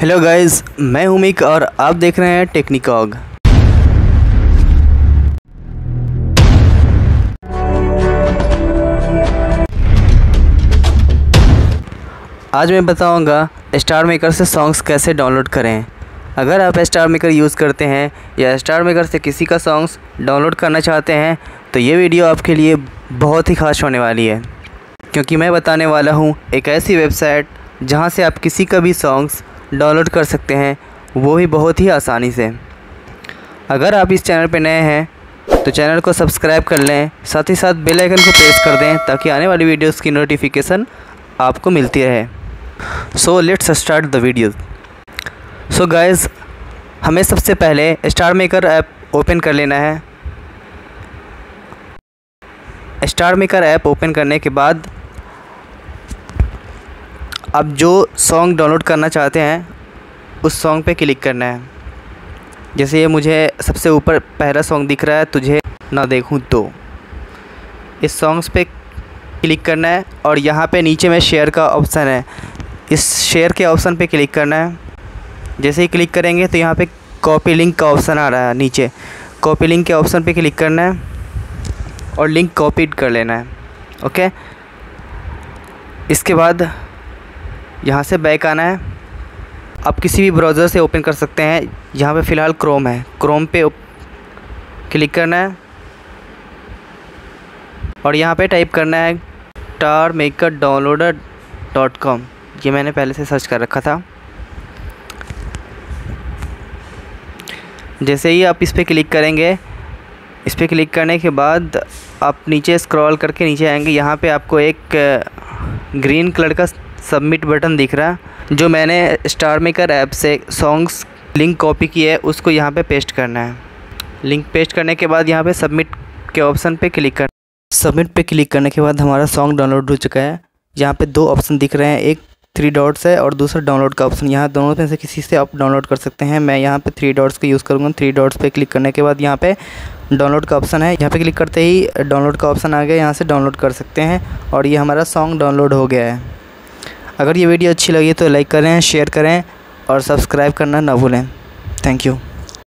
Hello guys मैं हूँ Mick और आप देख रहे हैं टेक्निकॉग आज मैं बताऊँगा स्टार मेकर से सॉन्ग्स कैसे डाउनलोड करें। अगर आप स्टार मेकर यूज़ करते हैं या स्टार मेकर से किसी का सॉन्ग्स डाउनलोड करना चाहते हैं तो ये वीडियो आपके लिए बहुत ही खास होने वाली है। क्योंकि मैं बताने वाला हूँ एक ऐसी वेबसाइट जहाँ से आप किसी का भी सॉन्ग्स डाउनलोड कर सकते हैं, वो भी बहुत ही आसानी से। अगर आप इस चैनल पर नए हैं तो चैनल को सब्सक्राइब कर लें, साथ ही साथ बेल आइकन को प्रेस कर दें, ताकि आने वाली वीडियोस की नोटिफिकेशन आपको मिलती रहे। So let's start the video so guys हमें सबसे पहले स्टार मेकर ऐप ओपन कर लेना है। स्टार मेकर ऐप ओपन करने के बाद अब जो सॉन्ग डाउनलोड करना चाहते हैं, उस सॉन्ग पे क्लिक करना है। जैसे ये मुझे सबसे ऊपर पहला सॉन्ग दिख रहा है, तुझे ना देखूँ तो। इस सॉन्ग्स पे क्लिक करना है और यहाँ पे नीचे में शेयर का ऑप्शन है। इस शेयर के ऑप्शन पे क्लिक करना है। जैसे ही क्लिक करेंगे तो यहाँ पे कॉपी लिंक का ऑप्शन आ रहा है नीचे। कॉपी लिंक के ऑप्शन पे क्लिक करना है और लिंक कॉपी कर लेना है। ओके इसके बाद यहाँ से बैक आना है। आप किसी भी ब्राउज़र से ओपन कर सकते हैं। यहाँ पे फ़िलहाल क्रोम है। क्रोम पे क्लिक करना है। और यहाँ पे टाइप करना है Star Maker downloader dot com ये मैंने पहले से सर्च कर रखा था। जैसे ही आप इस पर क्लिक करेंगे, इस पर क्लिक करने के बाद आप नीचे स्क्रॉल करके नीचे आएँगे। यहाँ पे आपको एक ग्रीन कलर का सबमिट बटन दिख रहा है जो मैंने स्टार मेकर ऐप से सॉन्ग्स लिंक कॉपी किया है, उसको यहाँ पे पेस्ट करना है। लिंक पेस्ट करने के बाद यहाँ पे सबमिट के ऑप्शन पे क्लिक कर सबमिट पे क्लिक करने के बाद हमारा सॉन्ग डाउनलोड हो चुका है। यहाँ पे दो ऑप्शन दिख रहे हैं, एक थ्री डॉट्स है और दूसरा डाउनलोड का ऑप्शन यहाँ दोनों में से किसी से आप डाउनलोड कर सकते हैं। मैं यहाँ पे थ्री डॉट्स का यूज़ करूँगा। थ्री डॉट्स पे क्लिक करने के बाद यहाँ पे डाउनलोड का ऑप्शन है। यहाँ पे क्लिक करते ही डाउनलोड का ऑप्शन आ गया। यहाँ से डाउनलोड कर सकते हैं और ये हमारा सॉन्ग डाउनलोड हो गया है। अगर ये वीडियो अच्छी लगी तो लाइक करें शेयर करें और सब्सक्राइब करना ना भूलें। Thank you